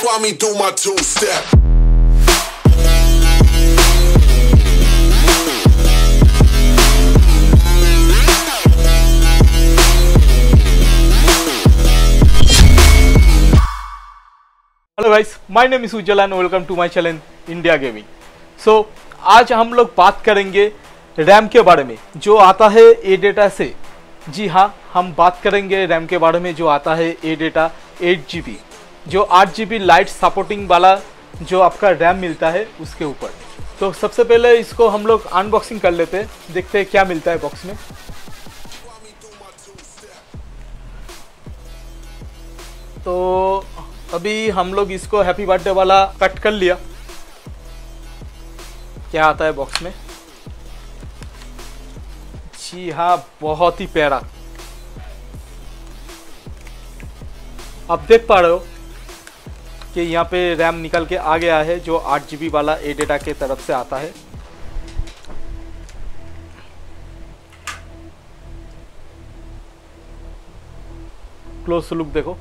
Me do my two step. Hello guys my name is Ujjwal and welcome to my channel India Gaming so आज हम लोग बात करेंगे RAM के बारे में, जो आता है ए डेटा से। जी हाँ हम बात करेंगे रैम के बारे में, जो आता है ए डेटा एट जी जो आठ जी लाइट सपोर्टिंग वाला जो आपका रैम मिलता है, उसके ऊपर। तो सबसे पहले इसको हम लोग अनबॉक्सिंग कर लेते हैं, देखते हैं क्या मिलता है बॉक्स में। तो अभी हम लोग इसको हैप्पी बर्थडे वाला कट कर लिया। क्या आता है बॉक्स में? जी हाँ बहुत ही प्यारा। आप देख पा रहे हो कि यहाँ पे रैम निकल के आ गया है, जो आठ जी वाला ए डेटा के तरफ़ से आता है। क्लोज लुक देखो।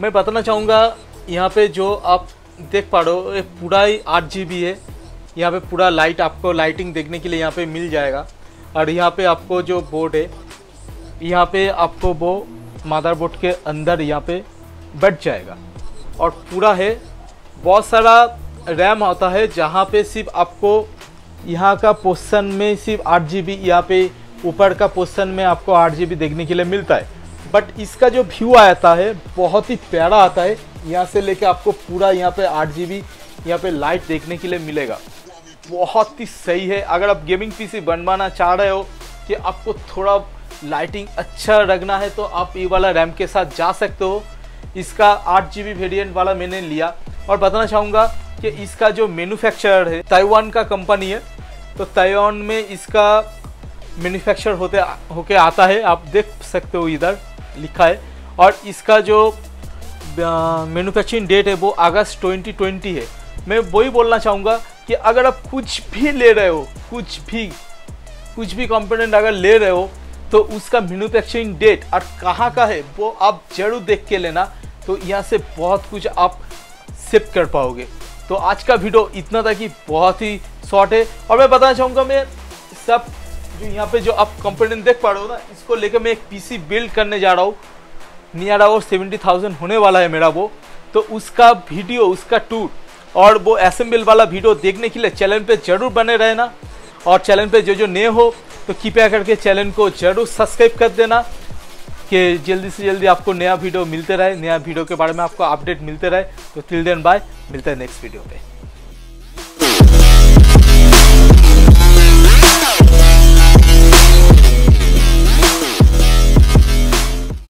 मैं बताना चाहूँगा, यहाँ पे जो आप देख पा रहे हो पूरा ही आठ जी है। यहाँ पे पूरा लाइट आपको लाइटिंग देखने के लिए यहाँ पे मिल जाएगा। और यहाँ पे आपको जो बोर्ड है, यहाँ पे आपको वो मदरबोर्ड के अंदर यहाँ पे बैठ जाएगा। और पूरा है, बहुत सारा रैम होता है जहाँ पे सिर्फ़ आपको यहाँ का पोर्सन में सिर्फ़ आठ जी बी यहाँ पे ऊपर का पोर्सन में आपको आठ जी बी देखने के लिए मिलता है। बट इसका जो व्यू आता है, बहुत ही प्यारा आता है। यहाँ से लेके आपको पूरा यहाँ पे आठ जी बी यहाँ पे लाइट देखने के लिए मिलेगा। बहुत ही सही है। अगर आप गेमिंग पीसी बनवाना चाह रहे हो कि आपको थोड़ा लाइटिंग अच्छा रखना है तो आप ये वाला रैम के साथ जा सकते हो। इसका आठ जी बी वेरियंट वाला मैंने लिया। और बताना चाहूँगा कि इसका जो मैन्युफैक्चरर है ताइवान का कंपनी है। तो ताइवान में इसका मैन्युफैक्चर होते, होके आता है। आप देख सकते हो इधर लिखा है। और इसका जो मैन्युफैक्चरिंग डेट है, वो अगस्त 2020 है। मैं वही बोलना चाहूँगा कि अगर आप कुछ भी ले रहे हो, कुछ भी कुछ भी कंपोनेंट अगर ले रहे हो तो उसका मैन्युफैक्चरिंग डेट और कहाँ का है, वो आप ज़रूर देख के लेना। तो यहाँ से बहुत कुछ आप सेव कर पाओगे। तो आज का वीडियो इतना था कि बहुत ही शॉर्ट है। और मैं बताना चाहूँगा, मैं सब जो यहाँ पे जो आप कंपोनेंट देख पा रहे हो ना, इसको लेकर मैं एक पीसी बिल्ड करने जा रहा हूँ। नियर अबाउट सेवेंटी थाउज़ेंड होने वाला है मेरा वो। तो उसका वीडियो, उसका टूर और वो असेंबल वाला वीडियो देखने के लिए चैनल पे ज़रूर बने रहना। और चैनल पे जो जो नए हो तो कृपया करके चैनल को ज़रूर सब्सक्राइब कर देना कि जल्दी से जल्दी आपको नया वीडियो मिलते रहे। नया वीडियो के बारे में आपको अपडेट मिलते रहे। तो टिल देन बाय मिलते हैं नेक्स्ट वीडियो पे।